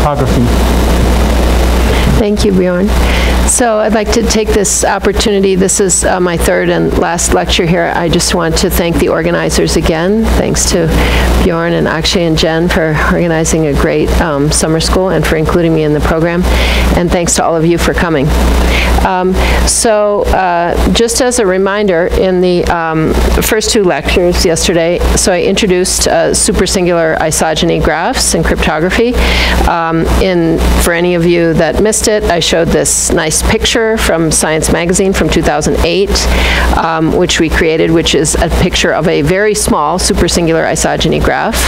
cryptography. Thank you, Bjorn. So I'd like to take this opportunity, this is uh, my third and last lecture here. I just want to thank the organizers again. Thanks to Bjorn and Akshay and Jen for organizing a great um, summer school and for including me in the program. And thanks to all of you for coming. Um, so uh, just as a reminder, in the um, first two lectures yesterday, so I introduced uh, supersingular isogeny graphs in cryptography. Um, in, for any of you that missed it, I showed this nice picture from Science Magazine from 2008, um, which we created, which is a picture of a very small supersingular isogeny graph.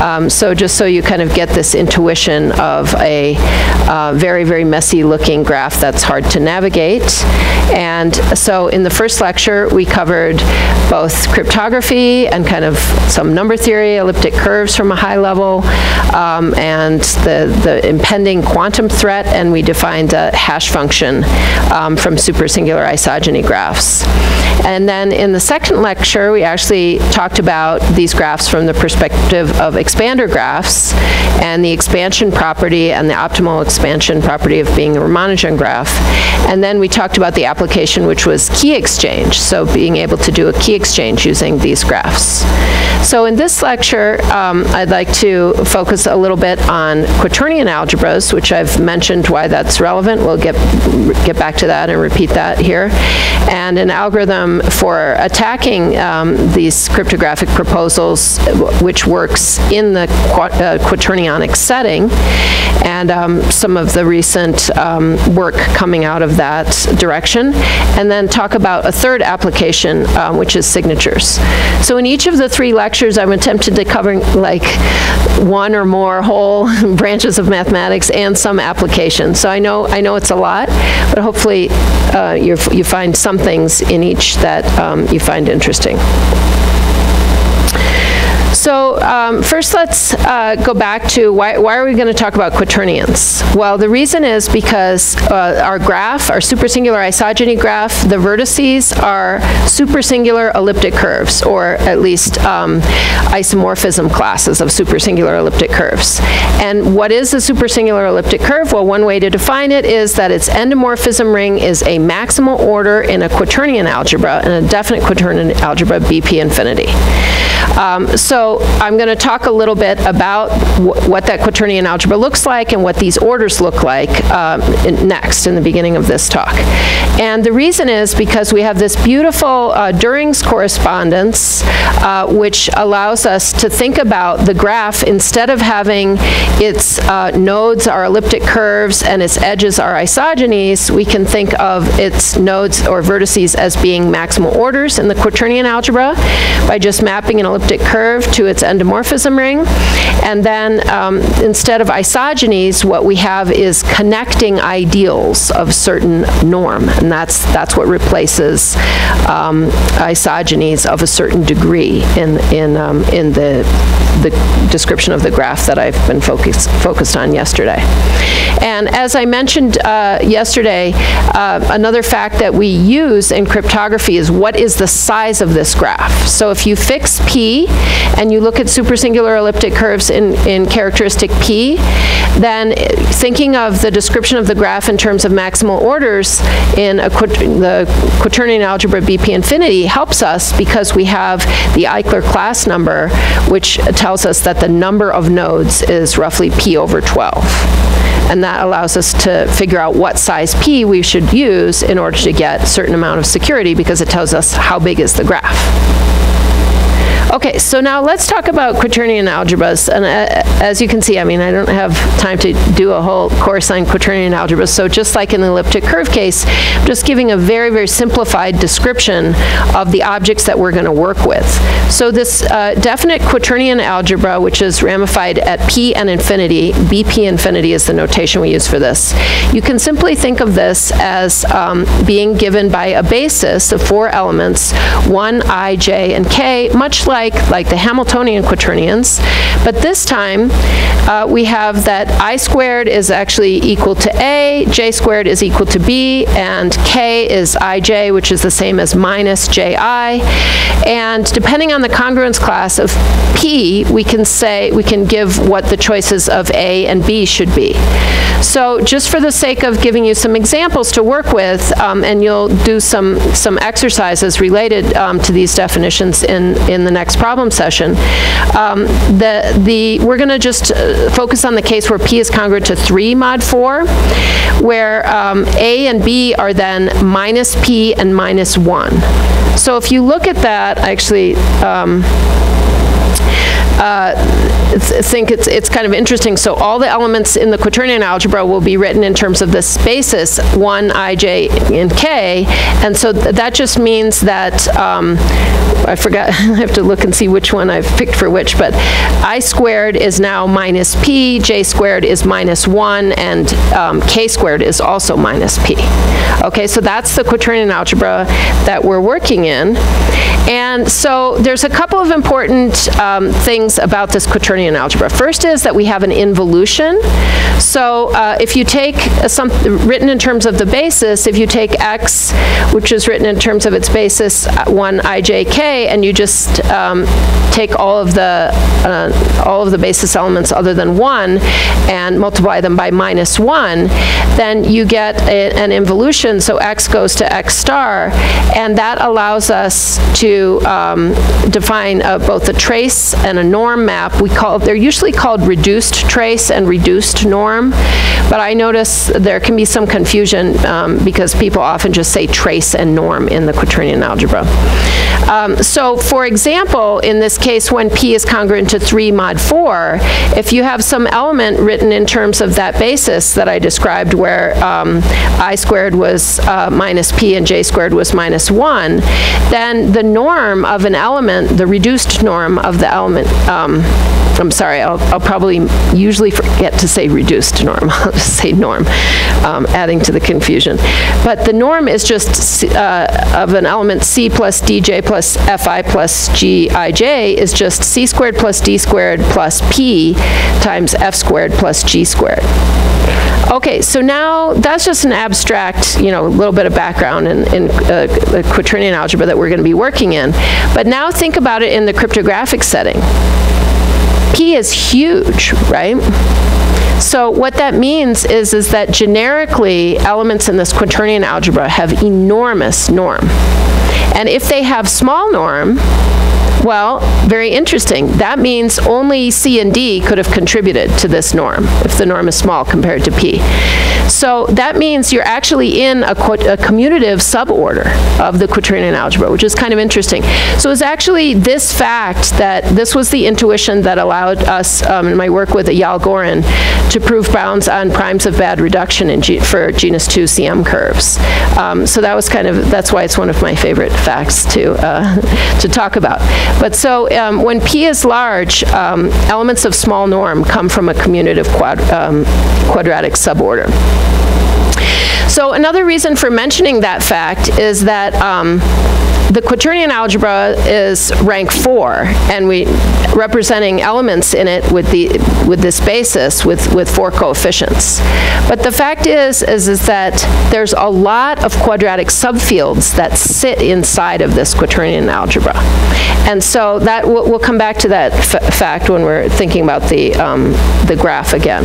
Um, so just so you kind of get this intuition of a uh, very, very messy looking graph that's hard to navigate. And so in the first lecture, we covered both cryptography and kind of some number theory, elliptic curves from a high level, um, and the, the impending quantum threat, and we defined a hash function um, from supersingular isogeny graphs. And then in the second lecture, we actually talked about these graphs from the perspective of expander graphs and the expansion property and the optimal expansion property of being a Ramanujan graph. And then we talked about the application, which was key exchange, so being able to do a key exchange using these graphs. So in this lecture, um, I'd like to focus a little bit on quaternion algebras, which I've mentioned why that's relevant. We'll get, get back to that and repeat that here. And an algorithm for attacking um, these cryptographic proposals, which works in the uh, quaternionic setting, and um, some of the recent um, work coming out of that direction. And then talk about a third application, um, which is signatures. So in each of the three lectures, I'm attempted to cover like one or more whole branches of mathematics and some applications. So I know I know it's a lot, but hopefully uh, you find some things in each that um, you find interesting. So um, first let's uh, go back to why, why are we going to talk about quaternions? Well, the reason is because uh, our graph, our supersingular isogeny graph, the vertices are supersingular elliptic curves, or at least um, isomorphism classes of supersingular elliptic curves. And what is a supersingular elliptic curve? Well, one way to define it is that its endomorphism ring is a maximal order in a quaternion algebra, in a definite quaternion algebra, BP infinity. Um, so I'm going to talk a little bit about wh what that quaternion algebra looks like and what these orders look like uh, in next in the beginning of this talk. And the reason is because we have this beautiful uh, Deuring's correspondence uh, which allows us to think about the graph instead of having its uh, nodes are elliptic curves and its edges are isogenies, we can think of its nodes or vertices as being maximal orders in the quaternion algebra by just mapping an elliptic curve to its endomorphism ring. And then um, instead of isogenies, what we have is connecting ideals of certain norm. And that's, that's what replaces um, isogenies of a certain degree in, in, um, in the, the description of the graph that I've been focus, focused on yesterday. And as I mentioned uh, yesterday, uh, another fact that we use in cryptography is what is the size of this graph. So if you fix P and you look at supersingular elliptic curves in, in characteristic P, then thinking of the description of the graph in terms of maximal orders in the quaternion algebra BP infinity helps us because we have the Eichler class number, which tells us that the number of nodes is roughly P over 12 and that allows us to figure out what size p we should use in order to get a certain amount of security because it tells us how big is the graph. Okay, so now let's talk about quaternion algebras. And uh, as you can see, I mean, I don't have time to do a whole course on quaternion algebras. So just like in the elliptic curve case, I'm just giving a very, very simplified description of the objects that we're going to work with. So this uh, definite quaternion algebra, which is ramified at p and infinity, bp infinity is the notation we use for this. You can simply think of this as um, being given by a basis of four elements, 1, i, j, and k, much like like, like the Hamiltonian quaternions, but this time uh, we have that i squared is actually equal to a, j squared is equal to b, and k is ij, which is the same as minus ji. And depending on the congruence class of p, we can say, we can give what the choices of a and b should be. So just for the sake of giving you some examples to work with, um, and you'll do some, some exercises related um, to these definitions in, in the next problem session, um, the, the, we're going to just uh, focus on the case where P is congruent to 3 mod 4, where um, A and B are then minus P and minus 1. So if you look at that, actually, um, uh, think it's, it's kind of interesting. So all the elements in the quaternion algebra will be written in terms of this basis, 1, i, j, and k. And so th that just means that, um, I forgot, I have to look and see which one I've picked for which, but i squared is now minus p, j squared is minus 1, and um, k squared is also minus p. Okay, so that's the quaternion algebra that we're working in. And so there's a couple of important um, things about this quaternion algebra. First is that we have an involution. So uh, if you take some written in terms of the basis, if you take x, which is written in terms of its basis, uh, 1 ijk, and you just um, take all of the uh, all of the basis elements other than 1 and multiply them by minus 1, then you get a, an involution, so x goes to x star, and that allows us to um, define uh, both a trace and a norm map. We call they're usually called reduced trace and reduced norm, but I notice there can be some confusion um, because people often just say trace and norm in the quaternion algebra. Um, so for example, in this case, when P is congruent to 3 mod 4, if you have some element written in terms of that basis that I described where um, I squared was uh, minus P and J squared was minus 1, then the norm of an element, the reduced norm of the element, um, I'm sorry, I'll, I'll, probably usually forget to say reduced norm. I'll just say norm, um, adding to the confusion. But the norm is just uh, of an element C plus dj plus fi plus gij is just c squared plus d squared plus p times f squared plus g squared. Okay, so now that's just an abstract, you know, little bit of background in, in uh, quaternion algebra that we're going to be working in. But now think about it in the cryptographic setting. P is huge, right? So what that means is, is that generically elements in this quaternion algebra have enormous norm. And if they have small norm, well, very interesting. That means only C and D could have contributed to this norm, if the norm is small compared to P. So that means you're actually in a, a commutative suborder of the quaternion algebra, which is kind of interesting. So it's actually this fact that this was the intuition that allowed us, um, in my work with Eyal Goren, to prove bounds on primes of bad reduction in for genus 2 CM curves. Um, so that was kind of, that's why it's one of my favorite facts to, uh, to talk about. But so um, when P is large, um, elements of small norm come from a commutative quad, um, quadratic suborder. So another reason for mentioning that fact is that um, the quaternion algebra is rank four, and we representing elements in it with the with this basis with with four coefficients. But the fact is is is that there's a lot of quadratic subfields that sit inside of this quaternion algebra, and so that we'll, we'll come back to that fact when we're thinking about the um, the graph again.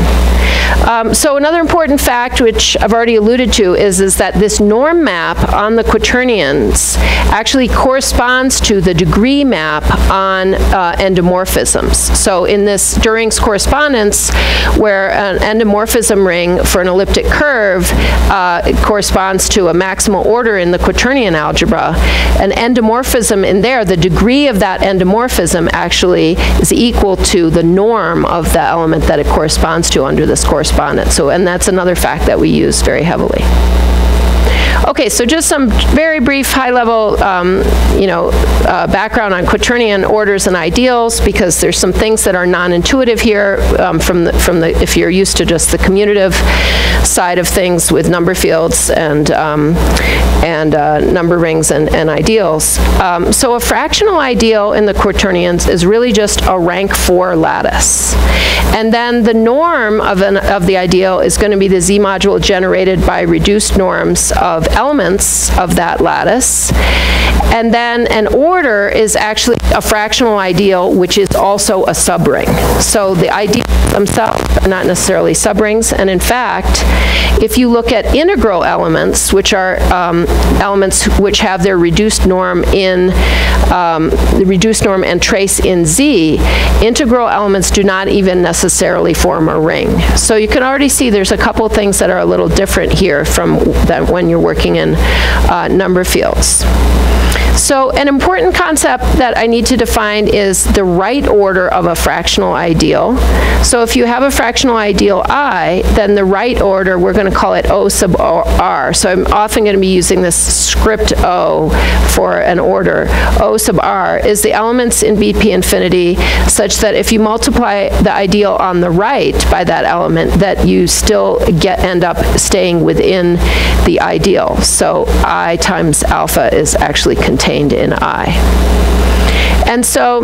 Um, so another important fact, which I've already alluded to, is, is that this norm map on the quaternions actually corresponds to the degree map on uh, endomorphisms. So in this Deuring's correspondence, where an endomorphism ring for an elliptic curve uh, corresponds to a maximal order in the quaternion algebra, an endomorphism in there, the degree of that endomorphism actually is equal to the norm of the element that it corresponds to under this correspondence. So, and that's another fact that we use very heavily. Okay, so just some very brief, high-level, um, you know, uh, background on quaternion orders and ideals, because there's some things that are non-intuitive here um, from the, from the, if you're used to just the commutative side of things with number fields and, um, and uh, number rings and, and ideals. Um, so a fractional ideal in the quaternions is really just a rank 4 lattice. And then the norm of, an, of the ideal is going to be the z-module generated by reduced norms of elements of that lattice. And then an order is actually a fractional ideal, which is also a subring. So the ideals themselves are not necessarily subrings. And in fact, if you look at integral elements, which are um, elements which have their reduced norm in um, the reduced norm and trace in Z, integral elements do not even necessarily form a ring. So you can already see there's a couple things that are a little different here from when you're working in uh, number fields. So an important concept that I need to define is the right order of a fractional ideal. So if you have a fractional ideal I, then the right order, we're going to call it O sub R. So I'm often going to be using this script O for an order. O sub R is the elements in BP infinity such that if you multiply the ideal on the right by that element, that you still get end up staying within the ideal. So I times alpha is actually contained in I. And so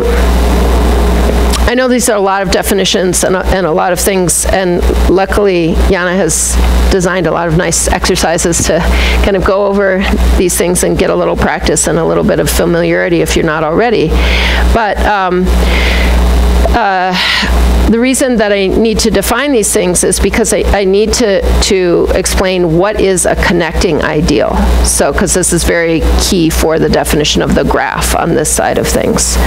I know these are a lot of definitions and a, and a, lot of things, and luckily Yana has designed a lot of nice exercises to kind of go over these things and get a little practice and a little bit of familiarity if you're not already. But um, uh, the reason that I need to define these things is because I, I, need to, to explain what is a connecting ideal. So, because this is very key for the definition of the graph on this side of things.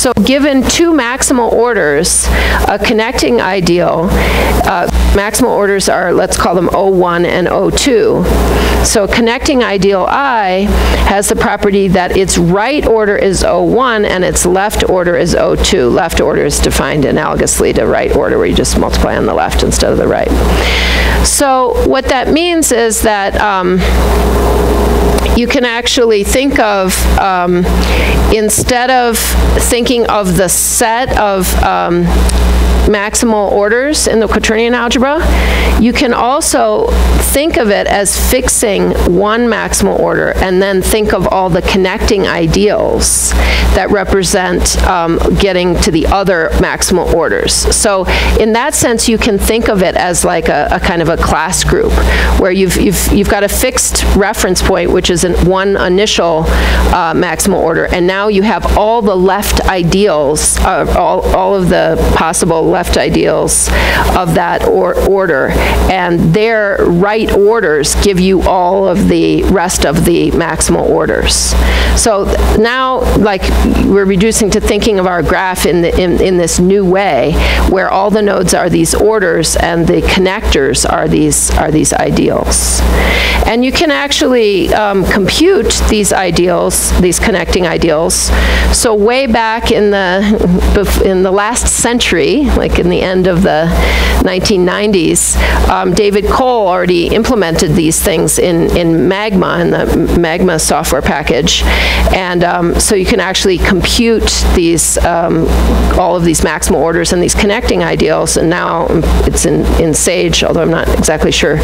So, given two maximal orders, a connecting ideal, uh, maximal orders are, let's call them O1 and O2. So, connecting ideal I has the property that its right order is O1 and its left order is O2. Left order is defined analogously to right order where you just multiply on the left instead of the right. So what that means is that um, you can actually think of, um, instead of thinking of the set of um, maximal orders in the quaternion algebra, you can also think of it as fixing one maximal order and then think of all the connecting ideals that represent um, getting to the other maximal orders. So in that sense, you can think of it as like a, a kind of a class group where you've, you've, you've got a fixed reference point, which is an, one initial uh, maximal order, and now you have all the left ideals, uh, all, all of the possible left ideals of that or order, and their right orders give you all of the rest of the maximal orders. So now, like, we're reducing to thinking of our graph in, the, in, in this new way, where all the nodes are these orders and the connectors are these, are these ideals. And you can actually um, compute these ideals, these connecting ideals. So way back in the, in the last century, like in the end of the 1990s, um, David Kohel already implemented these things in, in Magma, in the Magma software package. And um, so you can actually compute these, um, all of these maximal orders and these connecting ideals. And now it's in, in Sage, although I'm not exactly sure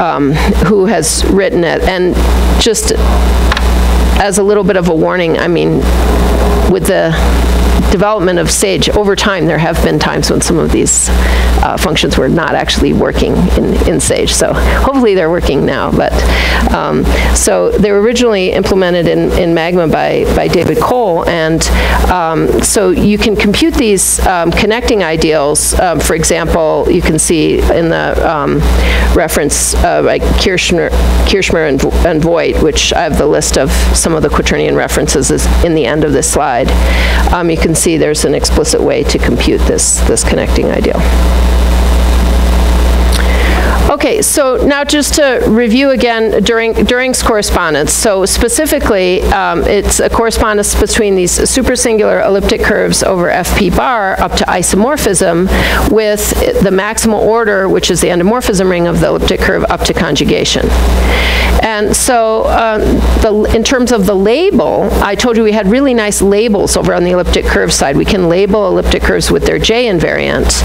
um, who has written it. And just as a little bit of a warning, I mean, with the development of SAGE, over time there have been times when some of these uh, functions were not actually working in, in SAGE. So hopefully they're working now. But um, so they were originally implemented in, in Magma by, by David Kohel. And um, so you can compute these um, connecting ideals. Um, for example, you can see in the um, reference uh, by Kirschmer, Kirschmer and, and Voight, which I have the list of some of the quaternion references in the end of this slide. You can see there's an explicit way to compute this, this connecting ideal. Okay, so now just to review again Deuring Deuring's correspondence. So specifically, um, it's a correspondence between these supersingular elliptic curves over FP bar up to isomorphism with the maximal order, which is the endomorphism ring of the elliptic curve, up to conjugation. And so um, the, in terms of the label, I told you we had really nice labels over on the elliptic curve side. We can label elliptic curves with their J invariant,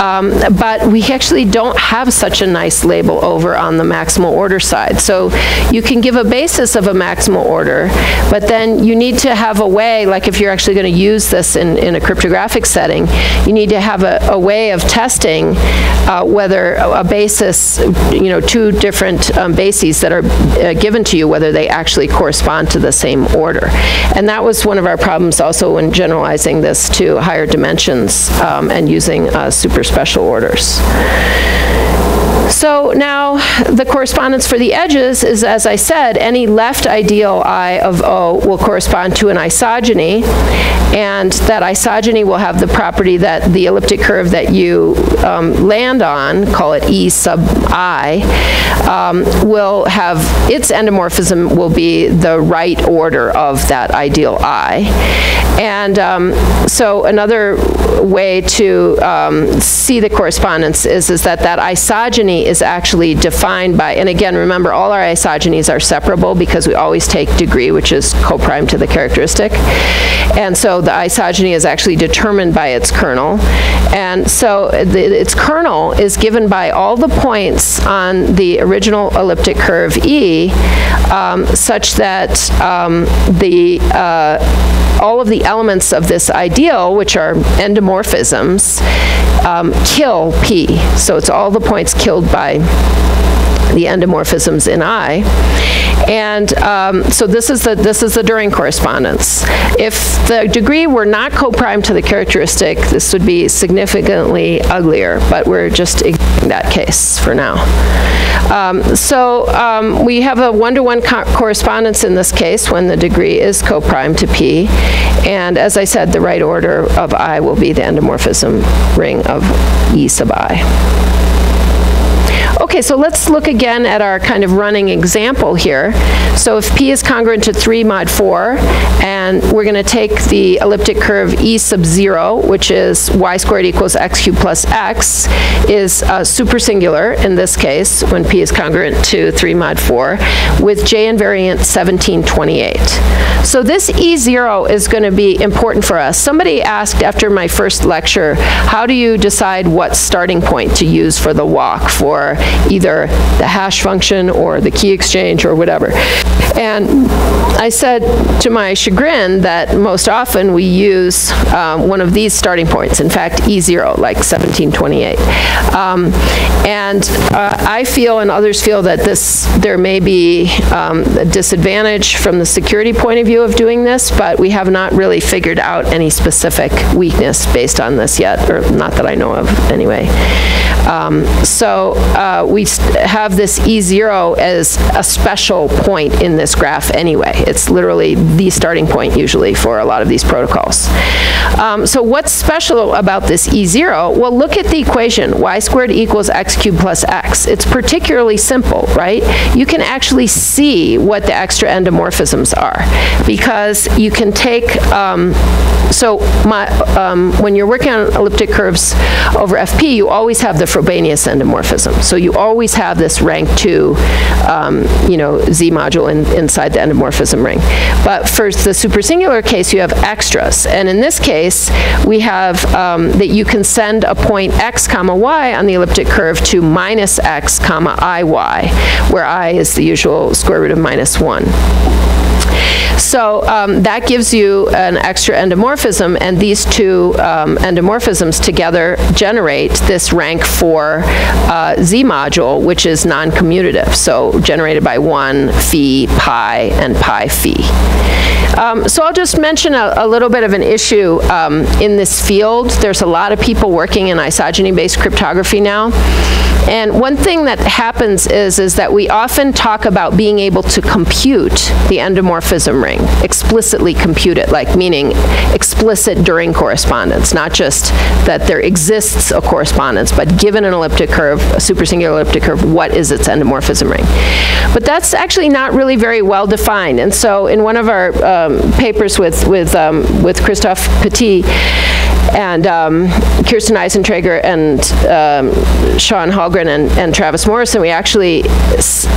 um, but we actually don't have such a nice label over on the maximal order side. So you can give a basis of a maximal order, but then you need to have a way, like if you're actually going to use this in, in a cryptographic setting, you need to have a, a way of testing uh, whether a basis, you know, two different um, bases that are uh, given to you, whether they actually correspond to the same order. And that was one of our problems also when generalizing this to higher dimensions um, and using uh, super special orders. So now the correspondence for the edges is, as I said, any left ideal I of O will correspond to an isogeny, and that isogeny will have the property that the elliptic curve that you um, land on, call it E sub I, um, will have, its endomorphism will be the right order of that ideal I. And um, so another way to um, see the correspondence is, is that that isogeny is actually defined by, and again, remember all our isogenies are separable because we always take degree, which is co-prime to the characteristic. And so the isogeny is actually determined by its kernel. And so the, its kernel is given by all the points on the original elliptic curve E um, such that um, the uh, all of the elements of this ideal, which are endomorphisms, um, kill P. So it's all the points killed by the endomorphisms in I. And um, so this is the this is the Deuring correspondence. If the degree were not co-prime to the characteristic, this would be significantly uglier, but we're just ignoring that case for now. Um, so um, we have a one-to-one -one co correspondence in this case when the degree is co-prime to P. And as I said, the right order of I will be the endomorphism ring of E sub I. Okay, so let's look again at our kind of running example here. So if P is congruent to 3 mod 4, and we're going to take the elliptic curve E sub 0, which is y squared equals x cubed plus x, is uh, supersingular in this case, when P is congruent to 3 mod 4, with J invariant 1728. So this E0 is going to be important for us. Somebody asked after my first lecture, how do you decide what starting point to use for the walk for either the hash function or the key exchange or whatever. And I said to my chagrin that most often we use um, one of these starting points, in fact, E0, like 1728. Um, and uh, I feel and others feel that this there may be um, a disadvantage from the security point of view of doing this, but we have not really figured out any specific weakness based on this yet, or not that I know of anyway. Um, so uh, we have this E0 as a special point in this graph anyway. It's literally the starting point usually for a lot of these protocols. Um, so what's special about this E0? Well, look at the equation, y squared equals x cubed plus x. It's particularly simple, right? You can actually see what the extra endomorphisms are because you can take, um, so my, um, when you're working on elliptic curves over FP, you always have the Frobenius endomorphism. So you always have this rank 2, um, you know, Z module in, inside the endomorphism ring. But for the supersingular case, you have extras. And in this case, we have um, that you can send a point x comma y on the elliptic curve to minus x comma iy, where i is the usual square root of minus 1. So um, that gives you an extra endomorphism, and these two um, endomorphisms together generate this rank 4 uh, Z module, which is non-commutative, so generated by 1 phi pi and pi phi. Um, so I'll just mention a, a, little bit of an issue um, in this field. There's a lot of people working in isogeny-based cryptography now. And one thing that happens is, is that we often talk about being able to compute the endomorphism ring, explicitly compute it, like meaning explicit Deuring correspondence, not just that there exists a correspondence, but given an elliptic curve, a supersingular elliptic curve, what is its endomorphism ring? But that's actually not really very well defined. And so in one of our um, papers with, with, um, with Christophe Petit, and um, Kirsten Eisentrager and um, Sean Hallgren and, and, Travis Morrison, we actually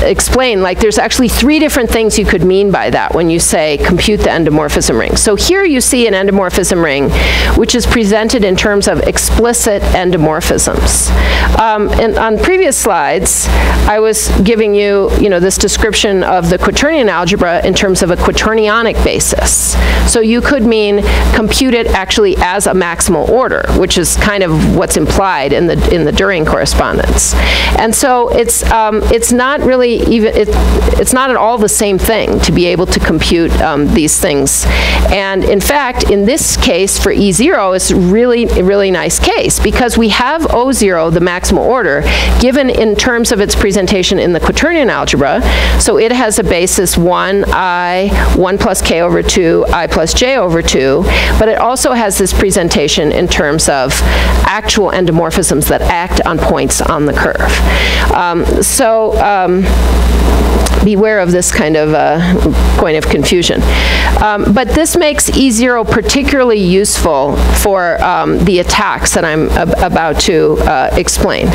explain, like there's actually three different things you could mean by that when you say compute the endomorphism ring. So here you see an endomorphism ring, which is presented in terms of explicit endomorphisms. Um, and on previous slides, I was giving you, you know, this description of the quaternion algebra in terms of a quaternionic basis. So you could mean compute it actually as a order, which is kind of what's implied in the in the Deuring correspondence. And so it's um, it's not really even it, it's not at all the same thing to be able to compute um, these things. And in fact, in this case for E0, it's really a really nice case because we have O0, the maximal order, given in terms of its presentation in the quaternion algebra. So it has a basis 1 i 1 plus k over 2 i plus j over 2, but it also has this presentation in terms of actual endomorphisms that act on points on the curve. Um, so um, beware of this kind of uh, point of confusion. Um, but this makes E0 particularly useful for um, the attacks that I'm ab about to uh, explain.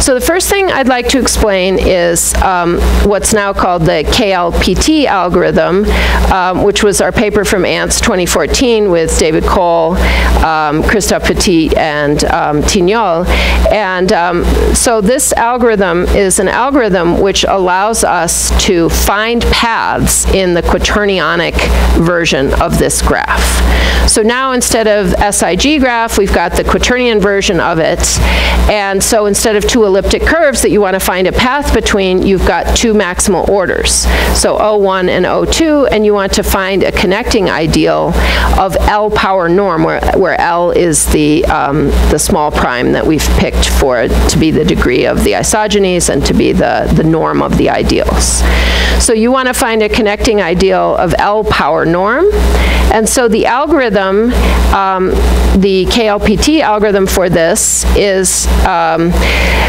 So the first thing I'd like to explain is um, what's now called the KLPT algorithm, um, which was our paper from ANTS 2014 with David Kohel, um, Christophe Petit, and um, Tignol. And um, so this algorithm is an algorithm which allows us to find paths in the quaternionic version of this graph. So now instead of SIG graph, we've got the quaternion version of it. And so instead of two elliptic curves that you want to find a path between, you've got two maximal orders. So O1 and O2, and you want to find a connecting ideal of L power norm, where, where L is the, um, the small prime that we've picked for it to be the degree of the isogenies and to be the, the norm of the ideals. So you want to find a connecting ideal of L power norm. And so the algorithm, um, the KLPT algorithm for this is, um,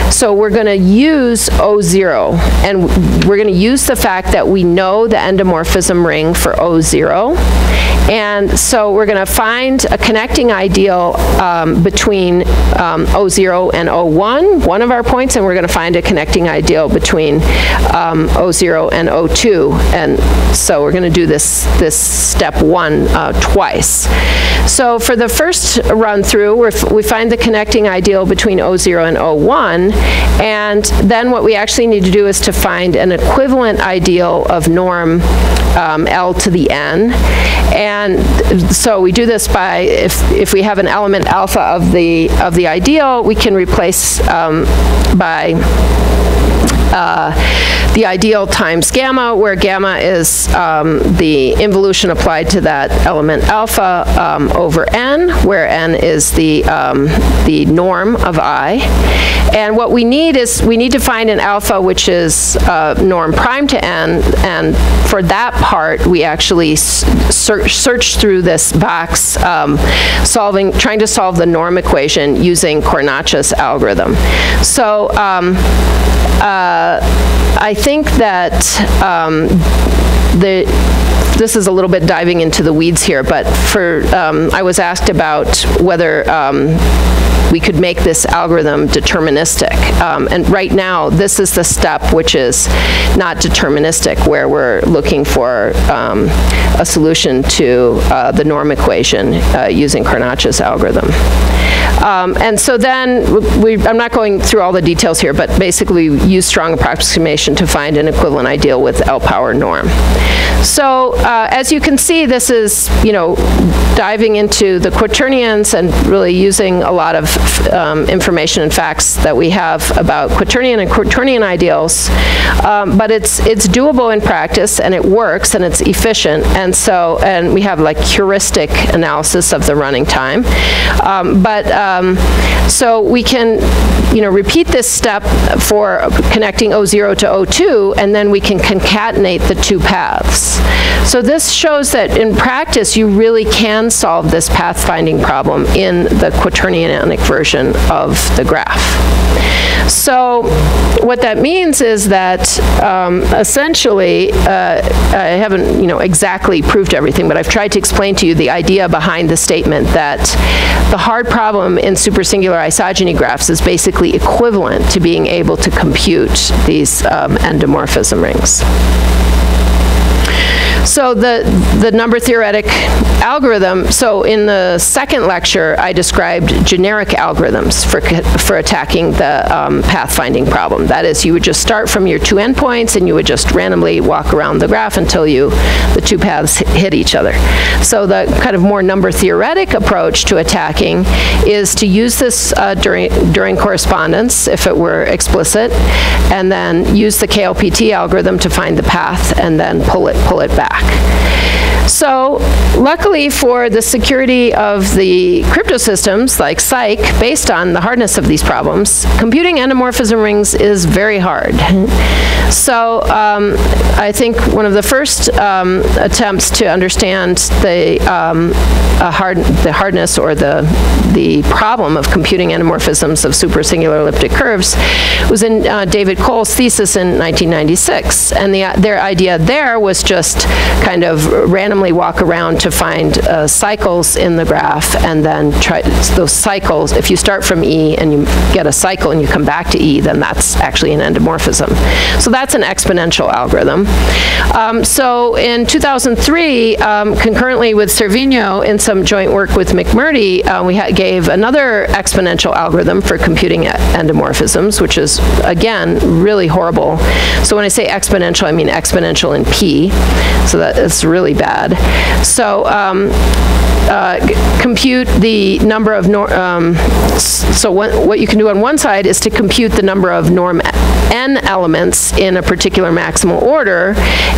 so we're going to use O0. And we're going to use the fact that we know the endomorphism ring for O0. And so we're going to find a connecting ideal um, between um, O0 and O1, one of our points, and we're going to find a connecting ideal between um, O0 and O2. And so we're going to do this, this step one uh, twice. So for the first run through, we find the connecting ideal between O0 and O1, and then what we actually need to do is to find an equivalent ideal of norm um, L to the n. And so we do this by, if, if we have an element alpha of the, of the ideal, we can replace um, by the ideal times gamma, where gamma is um, the involution applied to that element alpha um, over n, where n is the, um, the norm of i. And what we need is, we need to find an alpha which is uh, norm prime to n, and for that part, we actually search, search through this box, um, solving, trying to solve the norm equation using Cornacchia's algorithm. So um, uh, I think that um, the this is a little bit diving into the weeds here, but for um, I was asked about whether um, we could make this algorithm deterministic. Um, and right now, this is the step which is not deterministic, where we're looking for um, a solution to uh, the norm equation uh, using Cornacchia's algorithm. Um, and so then, we, I'm not going through all the details here, but basically use strong approximation to find an equivalent ideal with L power norm. So uh, as you can see, this is, you know, diving into the quaternions and really using a lot of um, information and facts that we have about quaternion and quaternion ideals. Um, but it's, it's doable in practice and it works and it's efficient. And so, and we have like heuristic analysis of the running time. Um, but um, so we can you know, repeat this step for connecting O0 to O2, and then we can concatenate the two paths. So this shows that in practice, you really can solve this pathfinding problem in the quaternionic version of the graph. So what that means is that um, essentially, uh, I haven't you know exactly proved everything, but I've tried to explain to you the idea behind the statement that the hard problem in supersingular isogeny graphs is basically equivalent to being able to compute these um, endomorphism rings. So the, the number theoretic algorithm, so in the second lecture, I described generic algorithms for, for attacking the um, pathfinding problem. That is, you would just start from your two endpoints and you would just randomly walk around the graph until you, the two paths hit each other. So the kind of more number theoretic approach to attacking is to use this uh, Deuring, Deuring correspondence, if it were explicit, and then use the KLPT algorithm to find the path and then pull it, pull it back back. So luckily for the security of the crypto systems like SIKE, based on the hardness of these problems, computing endomorphism rings is very hard. So um, I think one of the first um, attempts to understand the, um, hard, the hardness or the, the problem of computing endomorphisms of supersingular elliptic curves was in uh, David Kohel's thesis in 1996. And the, their idea there was just kind of randomly randomly walk around to find uh, cycles in the graph and then try those cycles. If you start from E and you get a cycle and you come back to E, then that's actually an endomorphism. So that's an exponential algorithm. Um, so in 2003, um, concurrently with Cervino in some joint work with McMurdy, uh, we gave another exponential algorithm for computing endomorphisms, which is, again, really horrible. So when I say exponential, I mean exponential in P. So that is really bad. So um, uh, compute the number of, um, so what, what you can do on one side is to compute the number of norm n elements in a particular maximal order,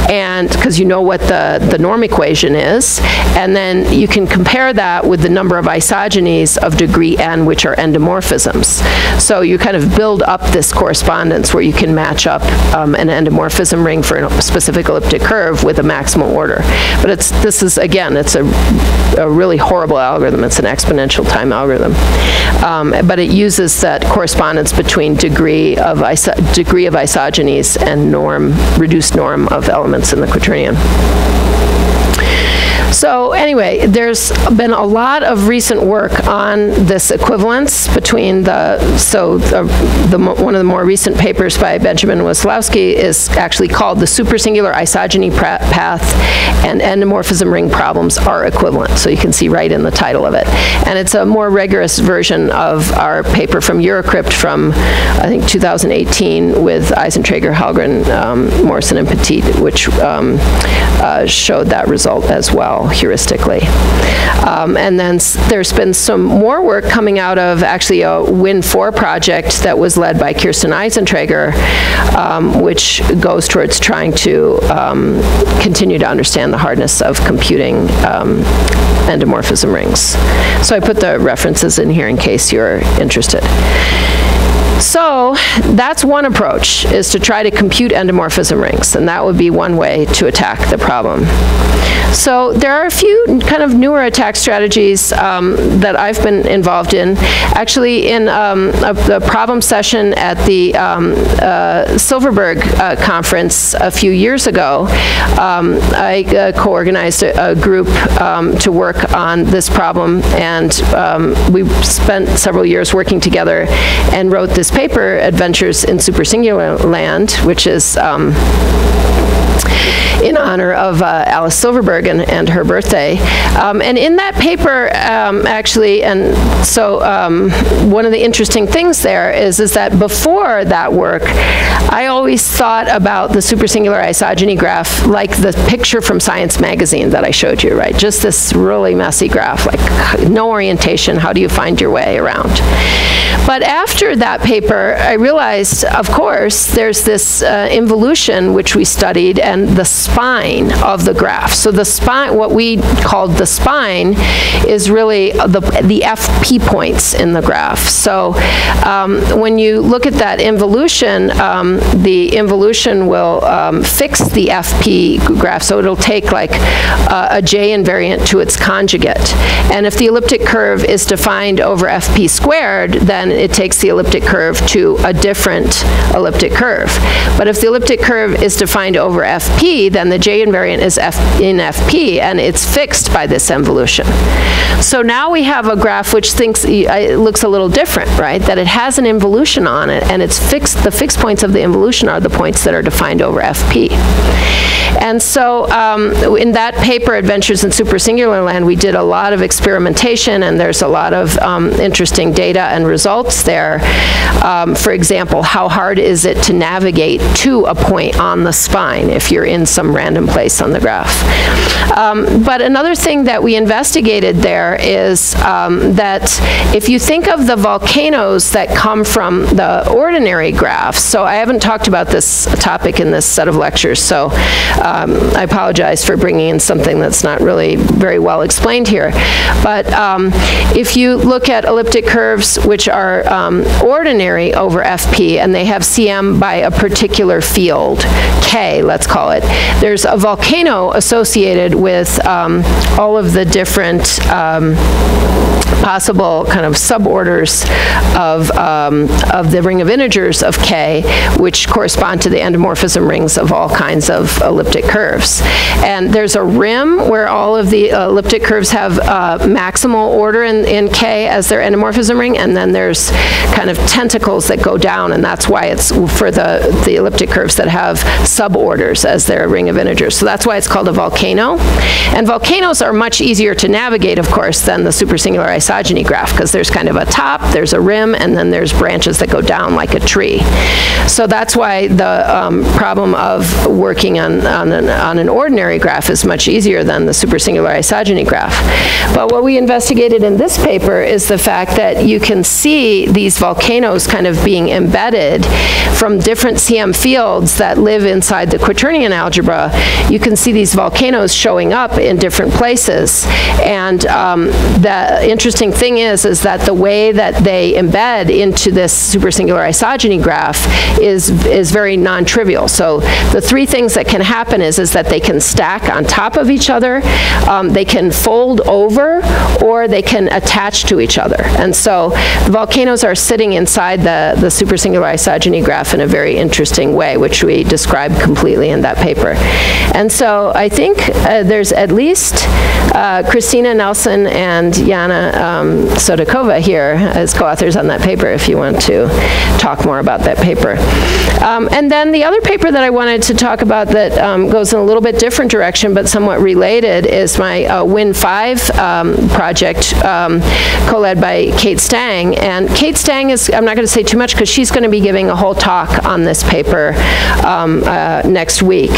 and because you know what the, the norm equation is, and then you can compare that with the number of isogenies of degree n, which are endomorphisms. So you kind of build up this correspondence where you can match up um, an endomorphism ring for a specific elliptic curve with a maximal order. But it's this is, again, it's a, a really horrible algorithm. It's an exponential time algorithm. Um, but it uses that correspondence between degree of, degree of isogenies and norm, reduced norm of elements in the quaternion. So anyway, there's been a lot of recent work on this equivalence between the, so the, the, one of the more recent papers by Benjamin Wesolowski is actually called the supersingular isogeny path and endomorphism ring problems are equivalent. So you can see right in the title of it. And it's a more rigorous version of our paper from Eurocrypt from, I think, 2018 with Eisentrager, Hallgren, um, Morrison, and Petit, which um, uh, showed that result as well heuristically. Um, and then there's been some more work coming out of actually a Win4 project that was led by Kirsten Eisentrager, um, which goes towards trying to um, continue to understand the hardness of computing um, endomorphism rings. So I put the references in here in case you're interested. So that's one approach, is to try to compute endomorphism rings, and that would be one way to attack the problem. So there are a few kind of newer attack strategies um, that I've been involved in. Actually, in um, a, the problem session at the um, uh, Silverberg uh, conference a few years ago, um, I uh, co-organized a, a, group um, to work on this problem, and um, we spent several years working together and wrote this paper, Adventures in Supersingular Land, which is um, in honor of uh, Alice Silverberg and, and her birthday. Um, and in that paper, um, actually, and so um, one of the interesting things there is, is that before that work, I always thought about the supersingular isogeny graph like the picture from Science Magazine that I showed you, right? Just this really messy graph, like no orientation, how do you find your way around? But after that paper, I realized, of course, there's this uh, involution which we studied, and the spine of the graph. So the spine, what we called the spine, is really the, the FP points in the graph. So um, when you look at that involution, um, the involution will um, fix the FP graph, so it'll take like uh, a J invariant to its conjugate. And if the elliptic curve is defined over FP squared, then it takes the elliptic curve to a different elliptic curve. But if the elliptic curve is defined over FP, then the J invariant is F in FP, and it's fixed by this involution. So now we have a graph which thinks it looks a little different, right? That it has an involution on it, and it's fixed. The fixed points of the involution are the points that are defined over FP. And so um, in that paper, Adventures in Supersingular Land, we did a lot of experimentation, and there's a lot of um, interesting data and results there. Um, for example, how hard is it to navigate to a point on the spine if you're in some random place on the graph? Um, but another thing that we investigated there is um, that if you think of the volcanoes that come from the ordinary graphs, so I haven't talked about this topic in this set of lectures, so um, I apologize for bringing in something that's not really very well explained here. But um, if you look at elliptic curves which are um, ordinary over FP and they have CM by a particular field, K, let's call it, there's a volcano associated with um, all of the different um, possible kind of suborders of, um, of the ring of integers of K, which correspond to the endomorphism rings of all kinds of elliptic curves. And there's a rim where all of the elliptic curves have uh, maximal order in, in K as their endomorphism ring, and then there's kind of tentacles that go down, and that's why it's for the, the elliptic curves that have suborders as their ring of integers. So that's why it's called a volcano. And volcanoes are much easier to navigate, of course, than the supersingular isogeny graph, because there's kind of a top, there's a rim, and then there's branches that go down like a tree. So that's why the um, problem of working on, on an, on an ordinary graph is much easier than the supersingular isogeny graph. But what we investigated in this paper is the fact that you can see these volcanoes kind of being embedded from different CM fields that live inside the quaternion algebra. You can see these volcanoes showing up in different places. And um, the interesting thing is, is that the way that they embed into this supersingular isogeny graph is, is very non-trivial. So the three things that can happen is, is that they can stack on top of each other, um, they can fold over, or they can attach to each other. And so the volcanoes are sitting inside the, the supersingular isogeny graph in a very interesting way, which we describe completely in that paper. And so I think uh, there's at least uh, Kristina Nelson and Jana um, here as co-authors on that paper if you want to talk more about that paper. Um, and then the other paper that I wanted to talk about that um, goes in a little bit different direction but somewhat related is my uh, Win5 um, project um, co-led by Kate Stange. And Kate Stange is, I'm not going to say too much because she's going to be giving a whole talk on this paper um, uh, next week.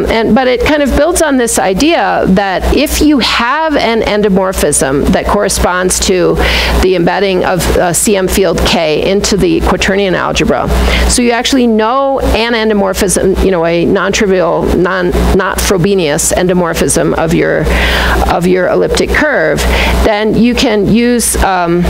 And, but it kind of builds on this idea that if you have an endomorphism that corresponds to the embedding of uh, CM field K into the quaternion algebra, so you actually know an endomorphism, you know, a non-trivial, non, not Frobenius endomorphism of your, of your elliptic curve, then you can use um,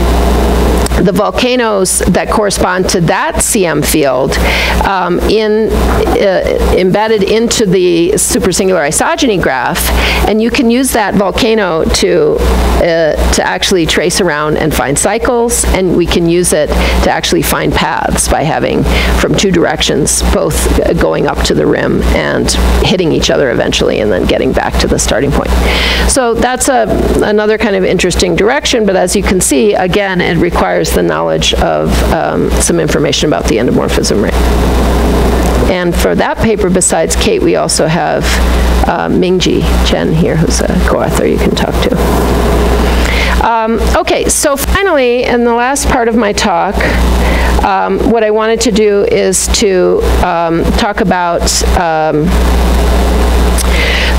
the volcanoes that correspond to that CM field um, in, uh, embedded into the supersingular isogeny graph, and you can use that volcano to, uh, to actually trace around and find cycles, and we can use it to actually find paths by having from two directions, both going up to the rim and hitting each other eventually and then getting back to the starting point. So that's a, another kind of interesting direction, but as you can see, again, it requires the knowledge of um, some information about the endomorphism ring. And for that paper, besides Kate, we also have uh, Mingjie Chen here, who's a co-author you can talk to. Um, okay, so finally, in the last part of my talk, um, what I wanted to do is to um, talk about um,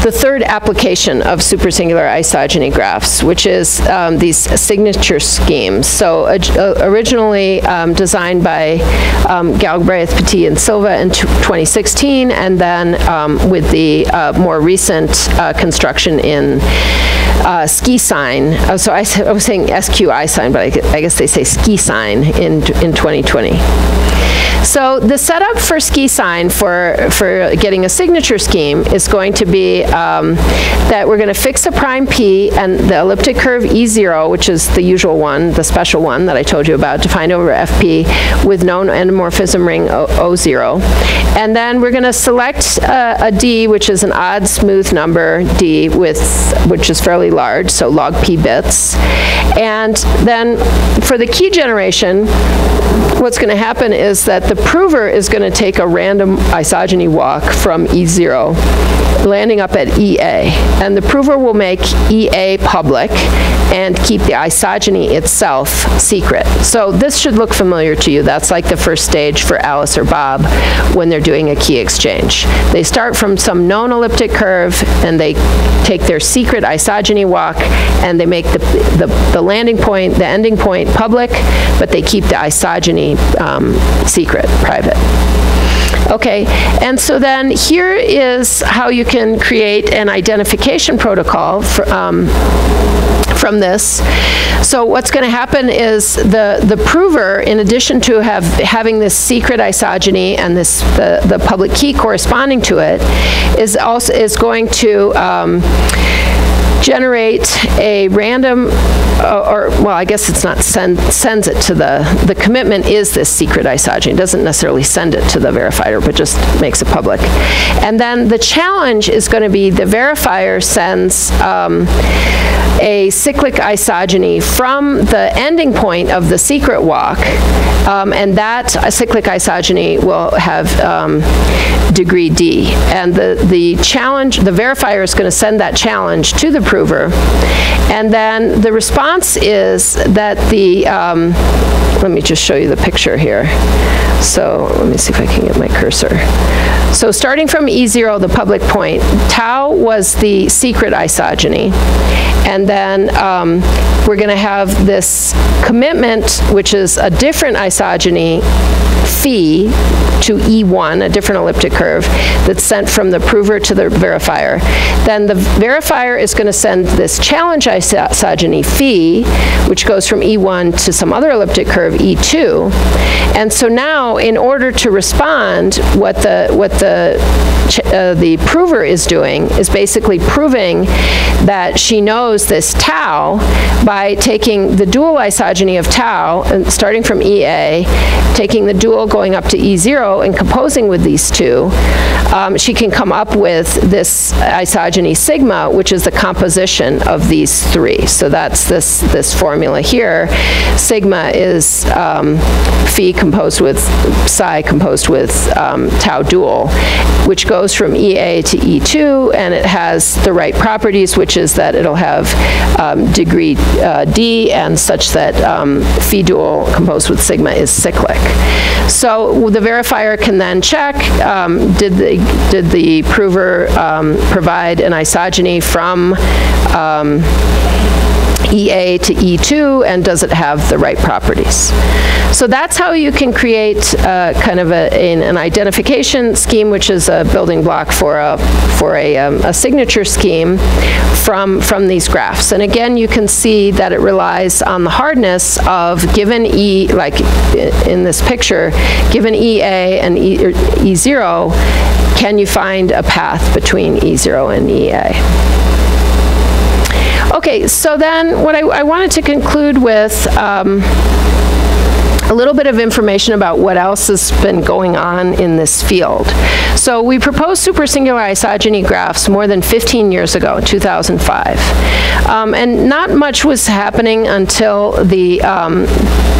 the third application of supersingular isogeny graphs, which is um, these signature schemes. So uh, originally um, designed by um, Galbraith, Petit, and Silva in 2016, and then um, with the uh, more recent uh, construction in uh, SQISign. Oh, so I, I, was saying SQI sign, but I, I guess they say SQISign in, in 2020. So the setup for SQISign for, for getting a signature scheme is going to be um, that we're going to fix a prime P and the elliptic curve E0, which is the usual one, the special one that I told you about, defined over FP with known endomorphism ring o, O0. And then we're going to select uh, a D, which is an odd smooth number D, with which is fairly large, so log P bits. And then for the key generation, what's going to happen is that the prover is going to take a random isogeny walk from E0, landing up at EA. And the prover will make EA public and keep the isogeny itself secret. So this should look familiar to you. That's like the first stage for Alice or Bob when they're doing a key exchange. They start from some known elliptic curve and they take their secret isogeny walk and they make the, the, the landing point, the ending point public, but they keep the isogeny um, secret, private. Okay, and so then here is how you can create an identification protocol for, um, from this. So what's going to happen is the, the prover, in addition to have having this secret isogeny and this the, the public key corresponding to it, is also is going to um, generate a random, uh, or well, I guess it's not send, sends it to the, the commitment is this secret isogeny. It doesn't necessarily send it to the verifier, but just makes it public. And then the challenge is going to be the verifier sends um, a cyclic isogeny from the ending point of the secret walk, um, and that cyclic isogeny will have um, degree D. And the, the challenge, the verifier is going to send that challenge to the prover, and then the response is that the, um, let me just show you the picture here. So let me see if I can get my cursor. So starting from E0, the public point, tau was the secret isogeny. And then um, we're going to have this commitment, which is a different isogeny phi to E1, a different elliptic curve, that's sent from the prover to the verifier. Then the verifier is going to send this challenge isogeny phi, which goes from E1 to some other elliptic curve, E2. And so now, in order to respond, what the, what the, uh, the prover is doing is basically proving that she knows this tau by taking the dual isogeny of tau, and starting from EA, taking the dual going up to E0 and composing with these two, um, she can come up with this isogeny sigma, which is the composition of these three. So that's this, this formula here. Sigma is um, phi composed with psi composed with um, tau dual, which goes from EA to E2, and it has the right properties, which is that it'll have um, degree uh, D and such that um, phi dual composed with sigma is cyclic. So the verifier can then check, um, did, the, did the prover um, provide an isogeny from um, EA to E2, and does it have the right properties? So that's how you can create uh, kind of a, an, an, identification scheme, which is a building block for a, for a, um, a signature scheme from, from these graphs. And again, you can see that it relies on the hardness of given E, like in this picture, given EA and e, E0, can you find a path between E0 and EA? Okay, so then what I, I wanted to conclude with um, a little bit of information about what else has been going on in this field. So we proposed supersingular isogeny graphs more than 15 years ago, 2005. Um, and not much was happening until the, um,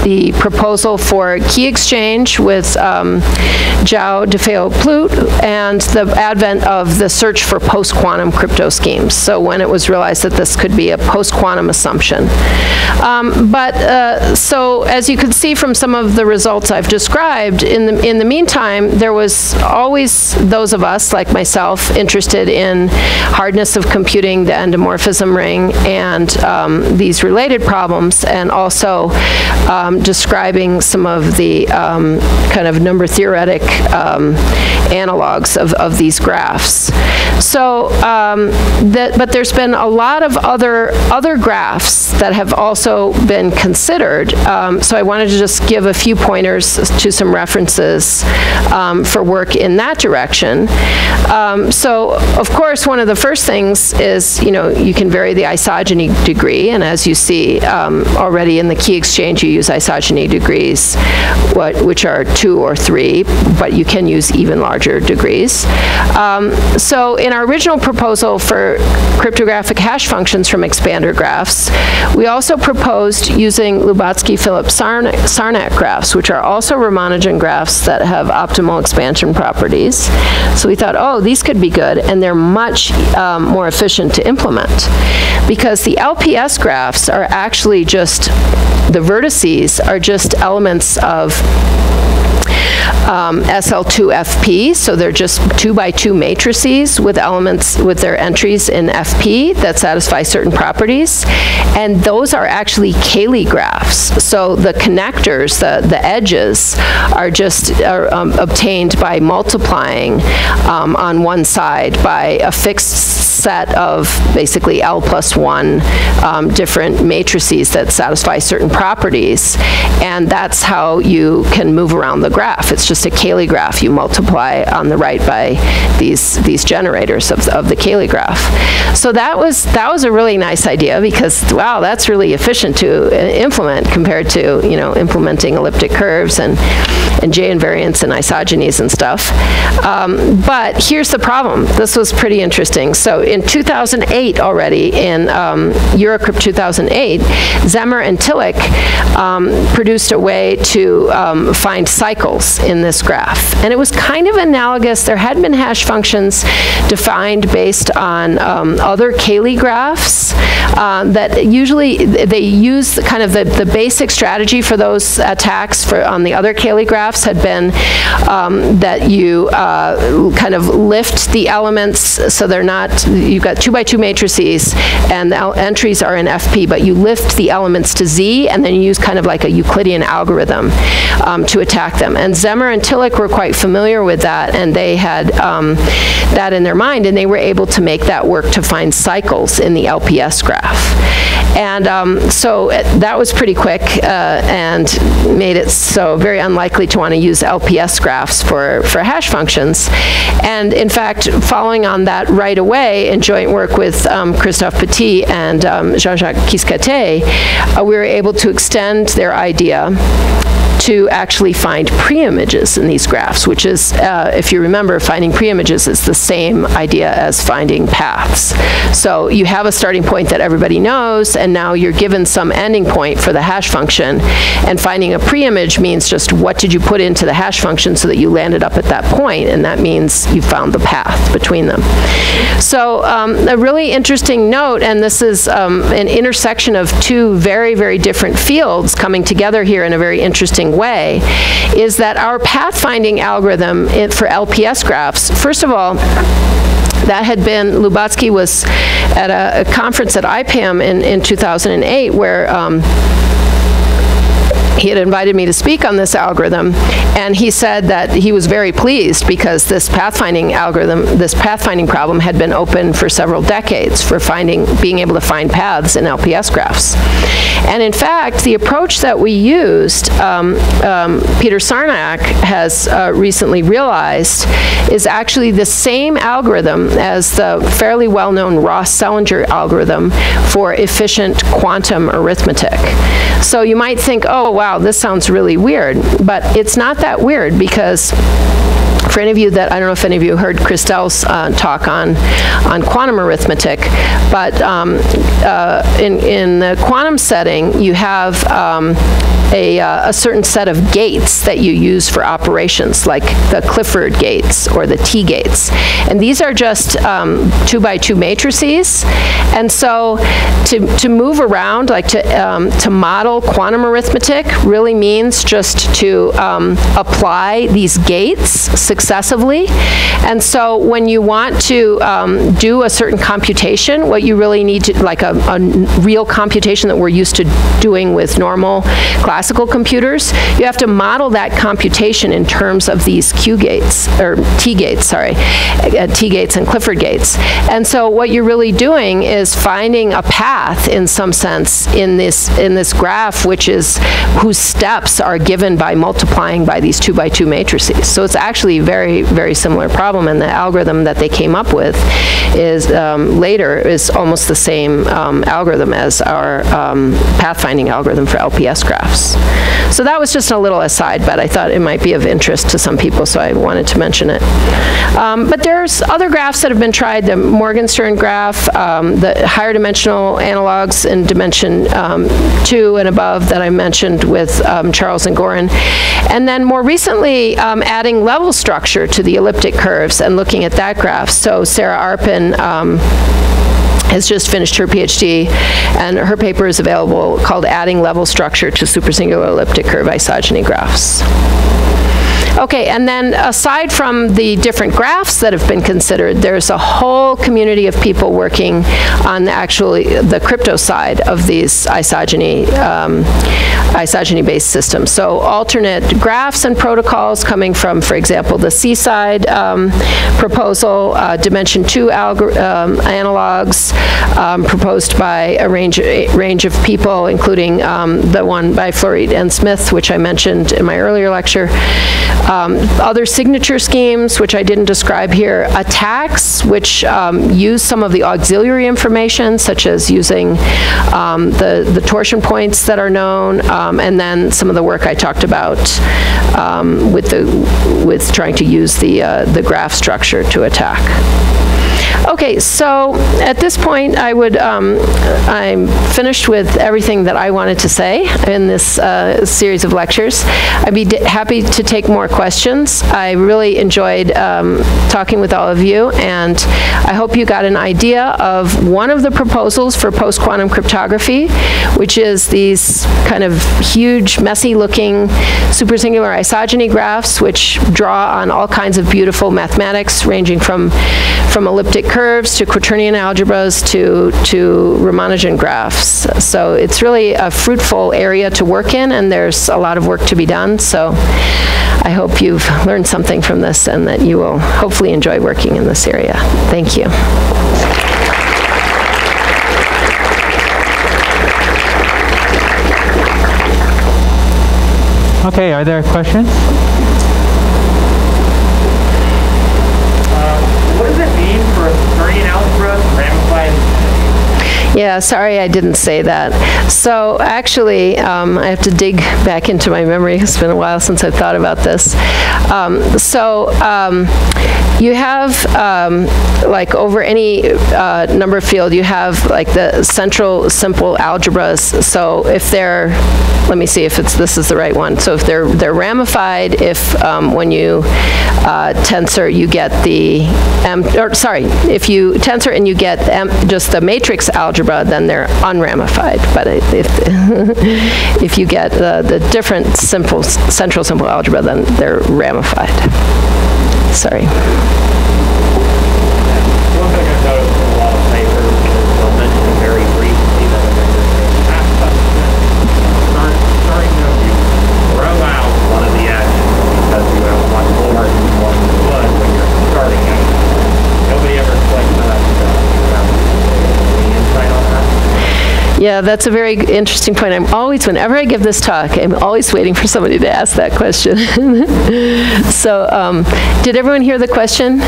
the proposal for key exchange with um, Jao, DeFeo, Plût, and the advent of the search for post-quantum crypto schemes. So when it was realized that this could be a post-quantum assumption. Um, but uh, so as you can see from from some of the results I've described, in the, in the meantime, there was always those of us, like myself, interested in hardness of computing the endomorphism ring and um, these related problems, and also um, describing some of the um, kind of number theoretic um, analogs of, of these graphs. So, um, that, but there's been a lot of other, other graphs that have also been considered. So I wanted to just give a few pointers to some references um, for work in that direction. Um, so, of course, one of the first things is, you know, you can vary the isogeny degree, and as you see um, already in the key exchange, you use isogeny degrees, what, which are two or three, but you can use even larger degrees. Um, so in our original proposal for cryptographic hash functions from expander graphs, we also proposed using Graphs, which are also Ramanujan graphs that have optimal expansion properties. So we thought, oh, these could be good, and they're much um, more efficient to implement. Because the LPS graphs are actually just, the vertices are just elements of um, SL2FP, so they're just two by two matrices with elements with their entries in FP that satisfy certain properties. And those are actually Cayley graphs. So the connectors, the, the edges, are just are, um, obtained by multiplying um, on one side by a fixed set of basically L plus one um, different matrices that satisfy certain properties. And that's how you can move around the graph. It's just a Cayley graph. You multiply on the right by these, these generators of, of the Cayley graph. So that was, that was a really nice idea because, wow, that's really efficient to uh, implement compared to, you know, implementing elliptic curves and, and J invariants and isogenies and stuff. Um, but here's the problem. This was pretty interesting. So in 2008 already, in um, Eurocrypt 2008, Zémor and Tillich um, produced a way to um, find cycles in this graph. And it was kind of analogous. There had been hash functions defined based on um, other Cayley graphs uh, that usually they use kind of the, the basic strategy for those attacks for on the other Cayley graphs had been um, that you uh, kind of lift the elements so they're not you've got two by two matrices, and the entries are in FP, but you lift the elements to Z, and then you use kind of like a Euclidean algorithm um, to attack them. And Zémor and Tillich were quite familiar with that, and they had um, that in their mind, and they were able to make that work to find cycles in the LPS graph. And um, so it, that was pretty quick uh, and made it so very unlikely to want to use LPS graphs for, for hash functions. And in fact, following on that right away in joint work with um, Christophe Petit and um, Jean-Jacques Quisquater, uh, we were able to extend their idea to actually find preimages in these graphs, which is, uh, if you remember, finding preimages is the same idea as finding paths. So you have a starting point that everybody knows, and now you're given some ending point for the hash function, and finding a preimage means just what did you put into the hash function so that you landed up at that point, and that means you found the path between them. So um, a really interesting note, and this is um, an intersection of two very, very different fields coming together here in a very interesting way is that our pathfinding algorithm for LPS graphs, first of all, that had been, Lubotzky was at a, a conference at IPAM in, in 2008 where um, he had invited me to speak on this algorithm, and he said that he was very pleased because this pathfinding algorithm, this pathfinding problem had been open for several decades for finding, being able to find paths in LPS graphs. And in fact, the approach that we used, um, um, Peter Sarnak has uh, recently realized, is actually the same algorithm as the fairly well-known Ross-Selinger algorithm for efficient quantum arithmetic. So you might think, oh, wow, this sounds really weird. But it's not that weird because for any of you that, I don't know if any of you heard Christel's uh, talk on, on quantum arithmetic, but um, uh, in, in the quantum setting, you have um, a, uh, a certain set of gates that you use for operations, like the Clifford gates or the T gates. And these are just um, two by two matrices. And so to, to move around, like to, um, to model quantum arithmetic, really means just to um, apply these gates successively. And so when you want to um, do a certain computation, what you really need to, like a, a real computation that we're used to doing with normal classical computers, you have to model that computation in terms of these Q gates, or T gates, sorry, uh, T gates and Clifford gates. And so what you're really doing is finding a path in some sense in this, in this graph, which is whose steps are given by multiplying by these two by two matrices. So it's actually very, very similar problem, and the algorithm that they came up with is um, later is almost the same um, algorithm as our um, pathfinding algorithm for LPS graphs. So that was just a little aside, but I thought it might be of interest to some people, so I wanted to mention it. Um, but there's other graphs that have been tried, the Morgenstern graph, um, the higher dimensional analogs in dimension um, two and above that I mentioned with um, Charles and Goren. And then more recently, um, adding level structure to the elliptic curves and looking at that graph. So Sarah Arpin um, has just finished her PhD, and her paper is available called Adding Level Structure to Supersingular Elliptic Curve Isogeny Graphs. Okay, and then aside from the different graphs that have been considered, there's a whole community of people working on the actually the crypto side of these isogeny um, isogeny-based systems. So alternate graphs and protocols coming from, for example, the CSIDH um, proposal, uh, Dimension 2 um, analogs um, proposed by a range, a range of people, including um, the one by Florit and Smith, which I mentioned in my earlier lecture. Um, other signature schemes, which I didn't describe here, attacks, which um, use some of the auxiliary information, such as using the, the torsion points that are known, um, and then some of the work I talked about um, with the with trying to use the uh, the graph structure to attack. Okay, so at this point, I would, um, I'm finished with everything that I wanted to say in this uh, series of lectures. I'd be happy to take more questions. I really enjoyed um, talking with all of you, and I hope you got an idea of one of the proposals for post-quantum cryptography, which is these kind of huge, messy-looking supersingular isogeny graphs, which draw on all kinds of beautiful mathematics, ranging from, from elliptic curves to quaternion algebras to, to Ramanujan graphs. So it's really a fruitful area to work in, and there's a lot of work to be done. So I hope you've learned something from this and that you will hopefully enjoy working in this area. Thank you. Okay, are there questions? Yeah, sorry I didn't say that. So actually, um, I have to dig back into my memory. It's been a while since I've thought about this. Um, so um, you have, um, like over any uh, number field, you have like the central simple algebras. So if they're, let me see if it's this is the right one. So if they're they're ramified, if um, when you uh, tensor you get the or sorry, if you tensor and you get just the matrix algebra algebra, then they're unramified. But if, if you get the, the different simple, central simple algebra, then they're ramified. Sorry. Yeah, that's a very interesting point. I'm always, whenever I give this talk, I'm always waiting for somebody to ask that question. so, um, did everyone hear the question?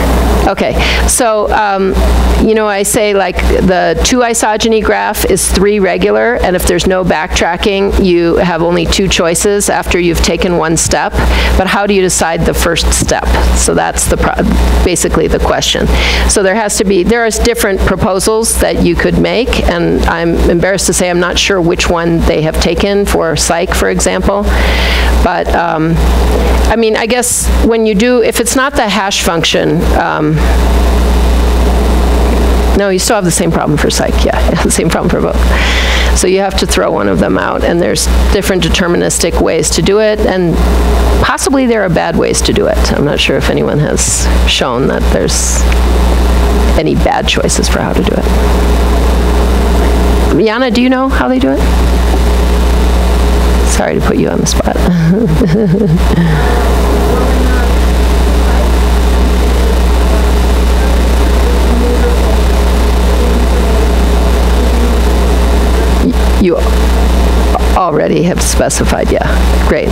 Okay, so, um, you know, I say like the two isogeny graph is three regular, and if there's no backtracking, you have only two choices after you've taken one step. But how do you decide the first step? So that's the basically the question. So there has to be, there are different proposals that you could make, and I'm embarrassed embarrassed to say, I'm not sure which one they have taken for SIKE, for example. But, um, I mean, I guess when you do, if it's not the hash function, um, no, you still have the same problem for SIKE, yeah, the same problem for both. So you have to throw one of them out, and there's different deterministic ways to do it, and possibly there are bad ways to do it. I'm not sure if anyone has shown that there's any bad choices for how to do it. Yana, do you know how they do it? Sorry to put you on the spot. You already have specified, yeah, great.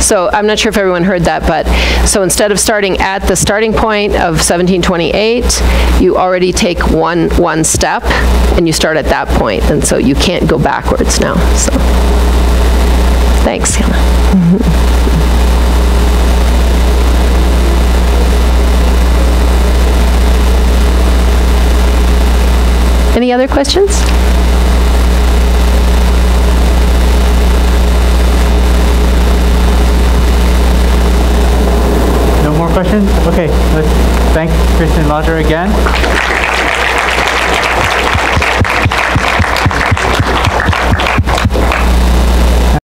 So I'm not sure if everyone heard that, but, so instead of starting at the starting point of 1728, you already take one, one step, and you start at that point, and so you can't go backwards now, so. Thanks, Hannah. Any other questions? Questions? Okay, let's thank Kristin Lauter again.